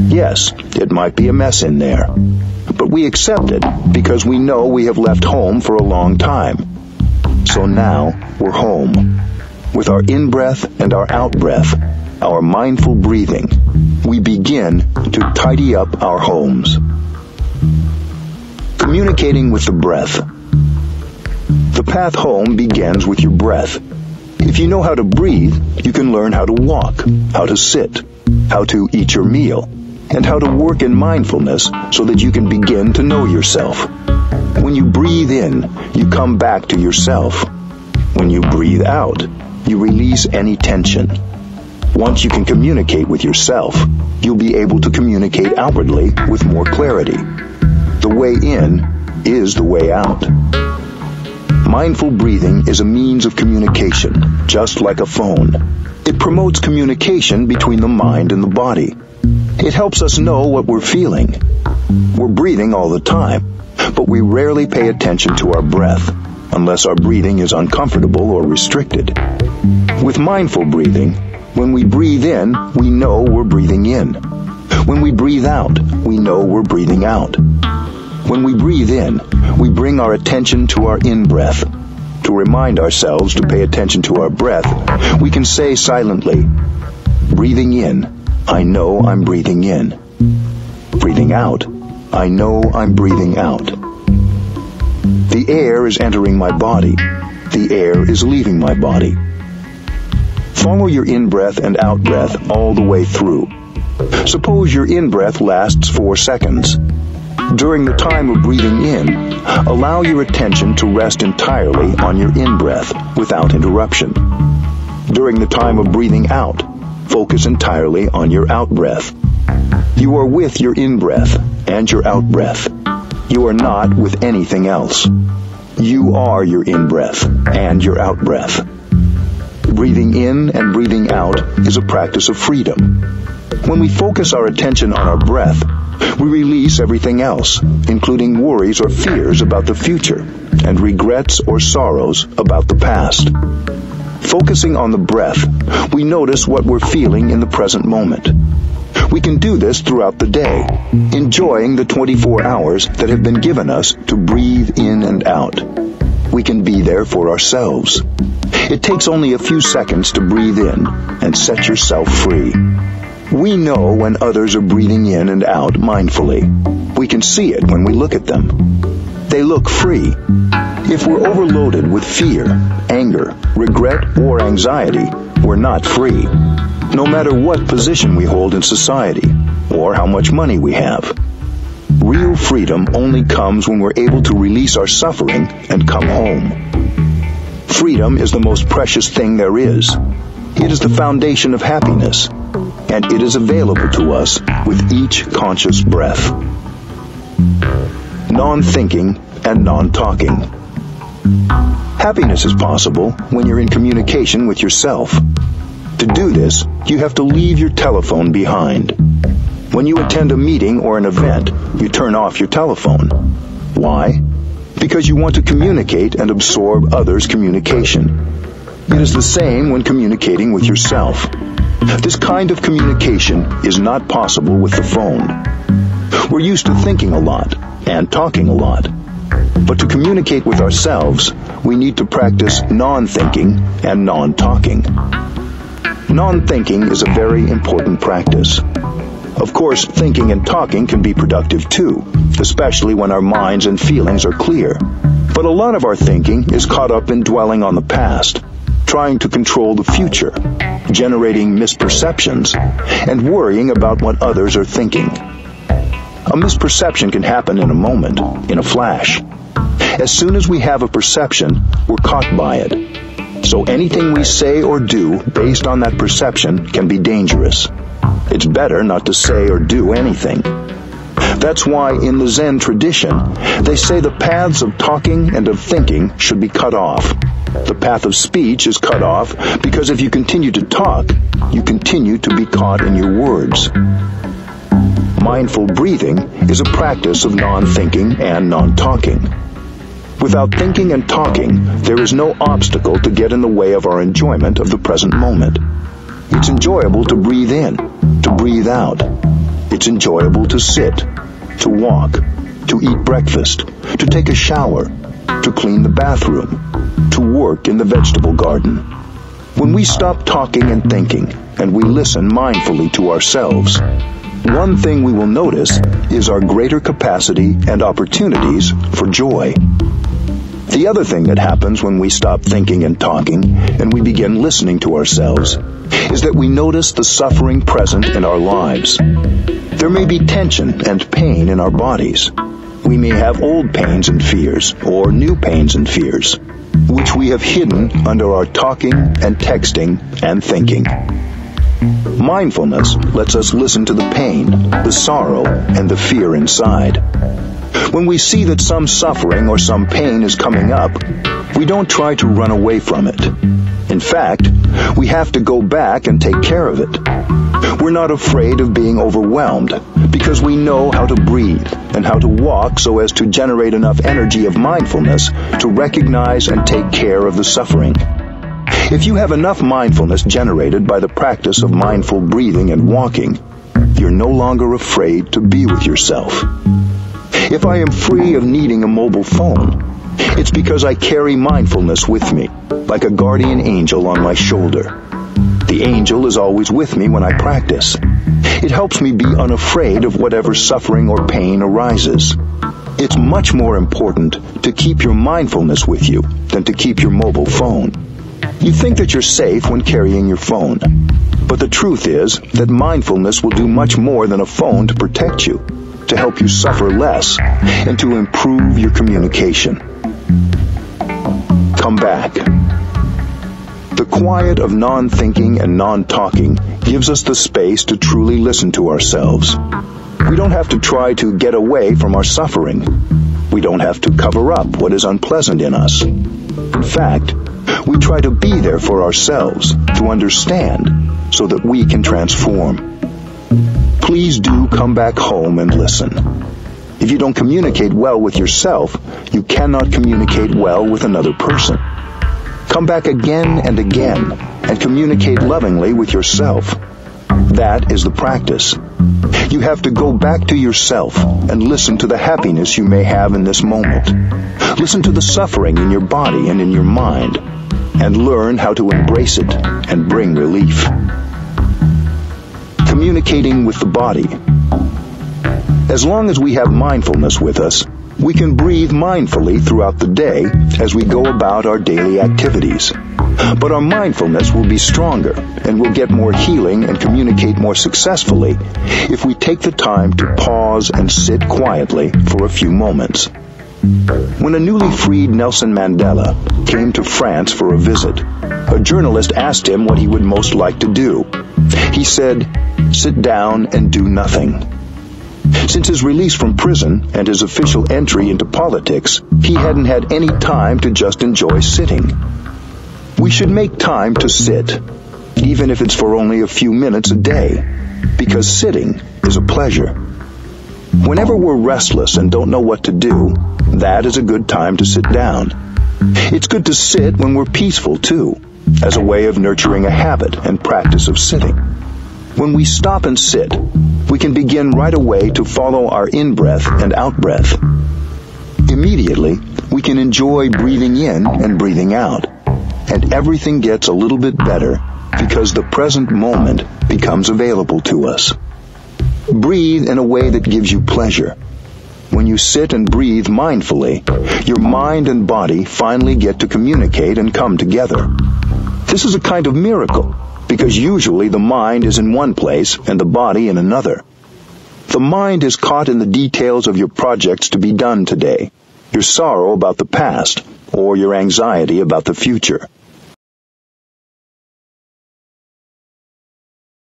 Yes, it might be a mess in there, but we accept it because we know we have left home for a long time. So now we're home. With our in-breath and our out-breath, our mindful breathing, we begin to tidy up our homes. Communicating with the breath. The path home begins with your breath. If you know how to breathe, you can learn how to walk, how to sit, how to eat your meal, and how to work in mindfulness so that you can begin to know yourself. When you breathe in, you come back to yourself. When you breathe out, you release any tension. Once you can communicate with yourself, you'll be able to communicate outwardly with more clarity. The way in is the way out. Mindful breathing is a means of communication, just like a phone. It promotes communication between the mind and the body. It helps us know what we're feeling. We're breathing all the time, but we rarely pay attention to our breath, unless our breathing is uncomfortable or restricted. With mindful breathing, when we breathe in, we know we're breathing in. When we breathe out, we know we're breathing out. When we breathe in, we bring our attention to our in-breath. To remind ourselves to pay attention to our breath, we can say silently, breathing in, I know I'm breathing in. Breathing out, I know I'm breathing out. The air is entering my body. The air is leaving my body. Follow your in-breath and out-breath all the way through. Suppose your in-breath lasts four seconds. During the time of breathing in, allow your attention to rest entirely on your in-breath without interruption. During the time of breathing out, focus entirely on your out-breath. You are with your in-breath and your out-breath. You are not with anything else. You are your in-breath and your out-breath. Breathing in and breathing out is a practice of freedom. When we focus our attention on our breath, we release everything else, including worries or fears about the future, and regrets or sorrows about the past. Focusing on the breath, we notice what we're feeling in the present moment. We can do this throughout the day, enjoying the 24 hours that have been given us to breathe in and out. We can be there for ourselves. It takes only a few seconds to breathe in and set yourself free. We know when others are breathing in and out mindfully. We can see it when we look at them. They look free. If we're overloaded with fear, anger, regret, or anxiety, we're not free. No matter what position we hold in society, or how much money we have. Real freedom only comes when we're able to release our suffering and come home. Freedom is the most precious thing there is. It is the foundation of happiness and it is available to us with each conscious breath. Non-thinking and non-talking. Happiness is possible when you're in communication with yourself. To do this, you have to leave your telephone behind. When you attend a meeting or an event, you turn off your telephone. Why? Because you want to communicate and absorb others' communication. It is the same when communicating with yourself. This kind of communication is not possible with the phone. We're used to thinking a lot and talking a lot. But to communicate with ourselves, we need to practice non-thinking and non-talking. Non-thinking is a very important practice. Of course, thinking and talking can be productive too, especially when our minds and feelings are clear. But a lot of our thinking is caught up in dwelling on the past, trying to control the future, generating misperceptions, and worrying about what others are thinking. A misperception can happen in a moment, in a flash. As soon as we have a perception, we're caught by it. So anything we say or do based on that perception can be dangerous. It's better not to say or do anything. That's why in the Zen tradition, they say the paths of talking and of thinking should be cut off. The path of speech is cut off because if you continue to talk, you continue to be caught in your words. Mindful breathing is a practice of non-thinking and non-talking. Without thinking and talking, there is no obstacle to get in the way of our enjoyment of the present moment. It's enjoyable to breathe in, to breathe out. It's enjoyable to sit, to walk, to eat breakfast, to take a shower, to clean the bathroom, to work in the vegetable garden. When we stop talking and thinking, and we listen mindfully to ourselves, one thing we will notice is our greater capacity and opportunities for joy. The other thing that happens when we stop thinking and talking and we begin listening to ourselves is that we notice the suffering present in our lives. There may be tension and pain in our bodies. We may have old pains and fears or new pains and fears, which we have hidden under our talking and texting and thinking. Mindfulness lets us listen to the pain, the sorrow, and the fear inside. When we see that some suffering or some pain is coming up, we don't try to run away from it. In fact, we have to go back and take care of it. We're not afraid of being overwhelmed because we know how to breathe and how to walk so as to generate enough energy of mindfulness to recognize and take care of the suffering. If you have enough mindfulness generated by the practice of mindful breathing and walking, you're no longer afraid to be with yourself. If I am free of needing a mobile phone, it's because I carry mindfulness with me, like a guardian angel on my shoulder. The angel is always with me when I practice. It helps me be unafraid of whatever suffering or pain arises. It's much more important to keep your mindfulness with you than to keep your mobile phone. You think that you're safe when carrying your phone. But the truth is that mindfulness will do much more than a phone to protect you to help you suffer less and to improve your communication. Come back. The quiet of non-thinking and non-talking gives us the space to truly listen to ourselves. We don't have to try to get away from our suffering. We don't have to cover up what is unpleasant in us. In fact, we try to be there for ourselves, to understand, so that we can transform please do come back home and listen. If you don't communicate well with yourself, you cannot communicate well with another person. Come back again and again and communicate lovingly with yourself. That is the practice. You have to go back to yourself and listen to the happiness you may have in this moment. Listen to the suffering in your body and in your mind and learn how to embrace it and bring relief communicating with the body. As long as we have mindfulness with us, we can breathe mindfully throughout the day as we go about our daily activities. But our mindfulness will be stronger and will get more healing and communicate more successfully if we take the time to pause and sit quietly for a few moments. When a newly freed Nelson Mandela came to France for a visit, a journalist asked him what he would most like to do. He said, sit down and do nothing. Since his release from prison and his official entry into politics, he hadn't had any time to just enjoy sitting. We should make time to sit, even if it's for only a few minutes a day, because sitting is a pleasure. Whenever we're restless and don't know what to do, that is a good time to sit down. It's good to sit when we're peaceful too, as a way of nurturing a habit and practice of sitting. When we stop and sit, we can begin right away to follow our in-breath and out-breath. Immediately, we can enjoy breathing in and breathing out, and everything gets a little bit better because the present moment becomes available to us. Breathe in a way that gives you pleasure. When you sit and breathe mindfully, your mind and body finally get to communicate and come together. This is a kind of miracle because usually the mind is in one place and the body in another. The mind is caught in the details of your projects to be done today, your sorrow about the past, or your anxiety about the future.